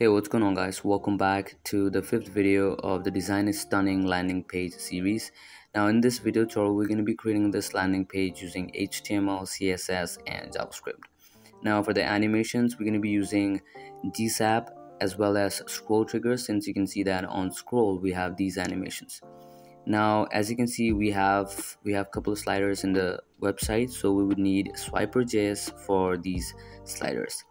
Hey, what's going on guys? Welcome back to the fifth video of the Design is Stunning landing page series. Now in this video tutorial, we're going to be creating this landing page using HTML, CSS, and JavaScript. Now for the animations, we're going to be using GSAP as well as scroll triggers since you can see that on scroll we have these animations. Now as you can see we have we have a couple of sliders in the website so we would need swiper.js for these sliders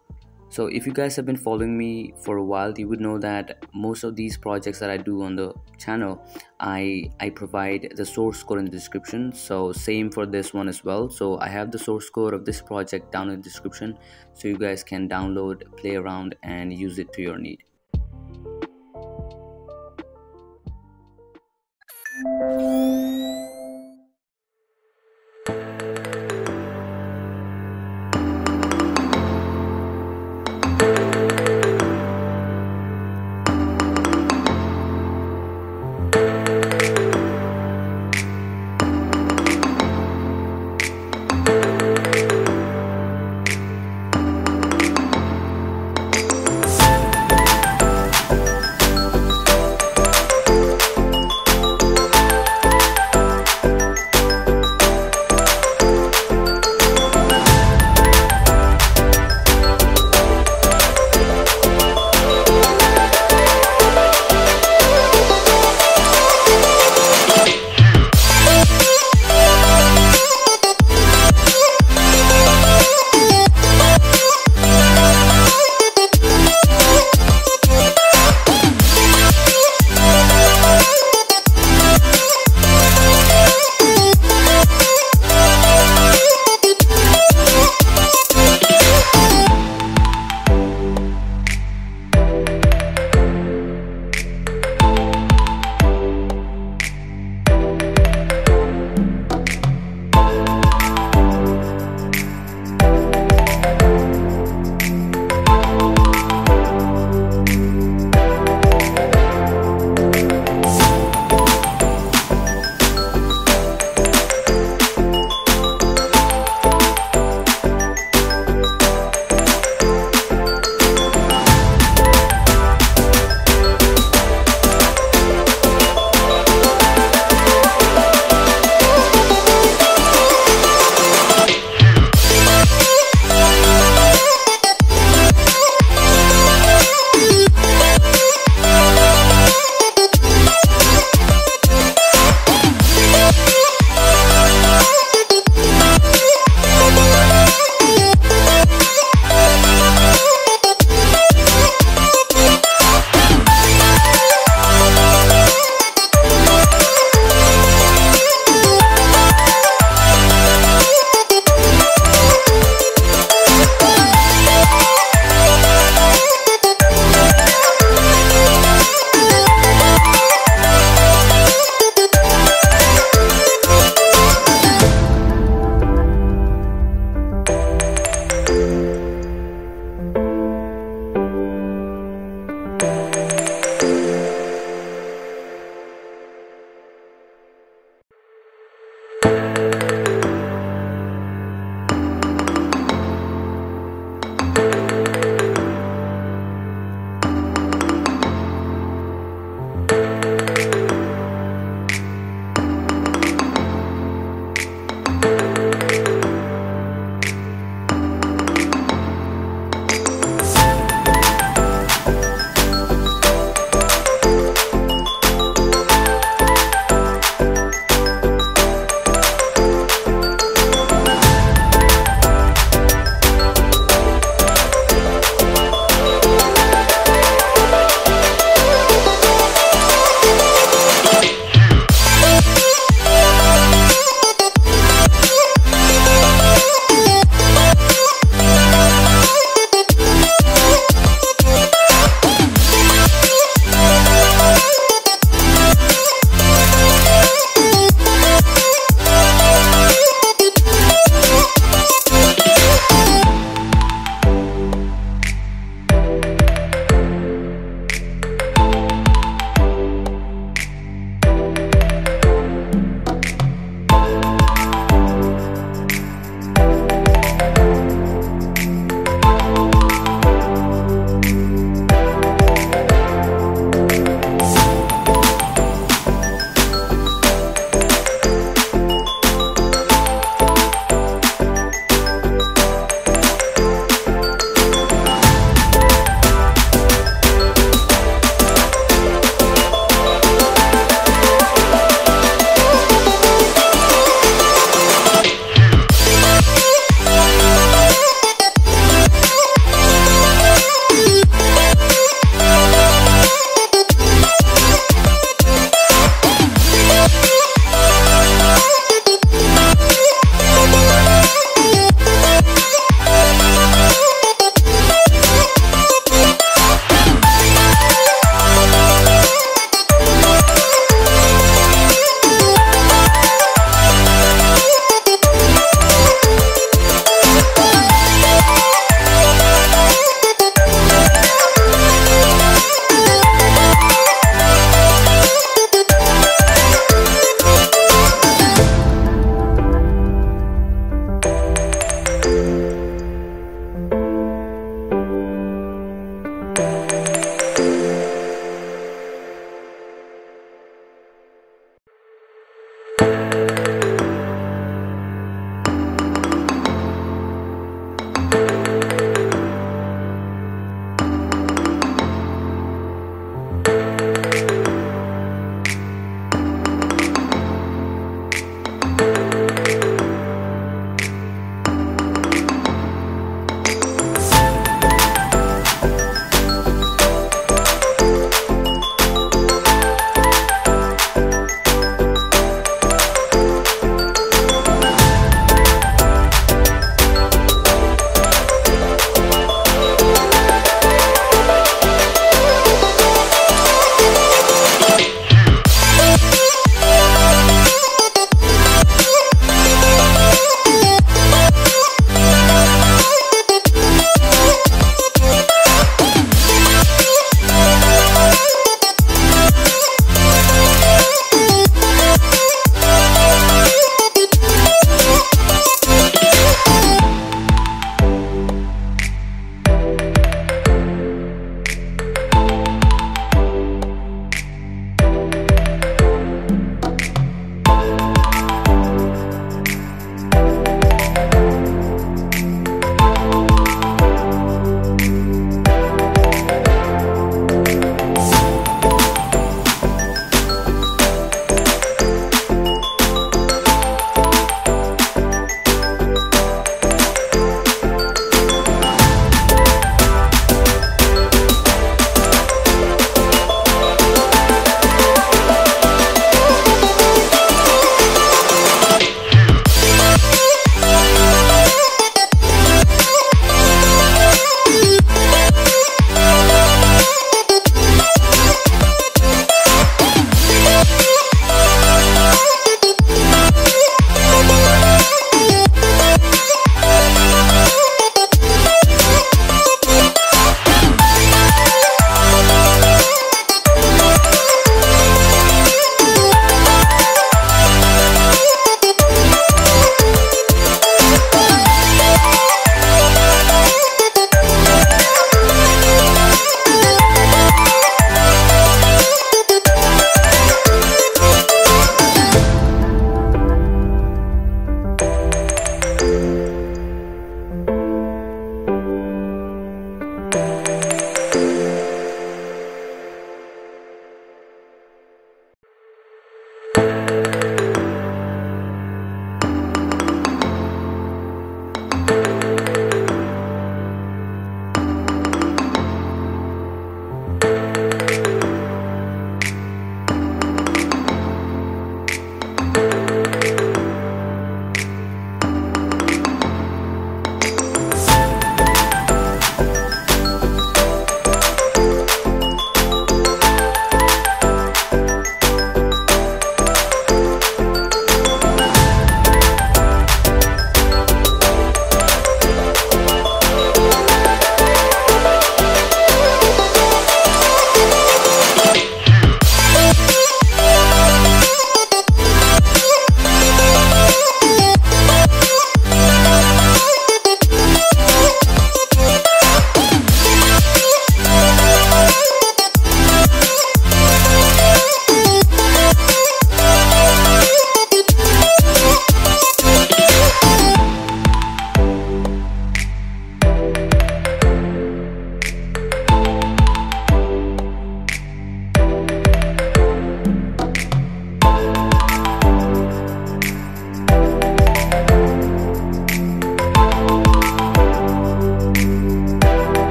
so if you guys have been following me for a while you would know that most of these projects that i do on the channel i i provide the source code in the description. So same for this one as well. So i have the source code of this project down in the description. So you guys can download play around and use it to your need